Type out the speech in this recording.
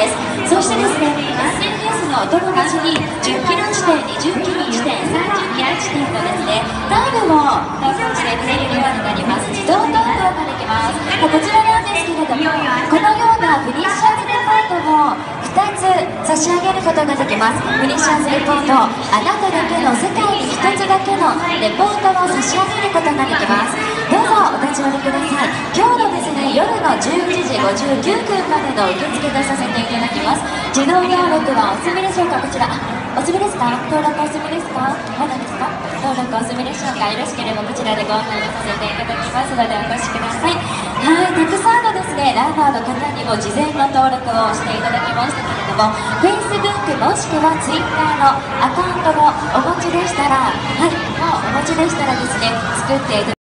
です。そしてですね SNS のお友達に10キロ地点20キロ地点30キロ地点とですねタイムも投稿してくれるようになります。自動投稿ができます。こちらなんですけれどもこのようなフィニッシャーズレポートを2つ差し上げることができます。フィニッシャーズレポートあなただけの世界に1つだけのレポートを差し上げることができます。の11時59分までの受付とさせていただきます。自動登録はお済みでしょうか？こちら。お済みですか？登録お済みですか？まだですか？登録お済みでしょうか？よろしければこちらでご案内させていただきますのでお越しください。はいたくさんのですねランナーの方にも事前の登録をしていただきましたけれども Facebook もしくは Twitter のアカウントをお持ちでしたらはいもうお持ちでしたらですね作っていただ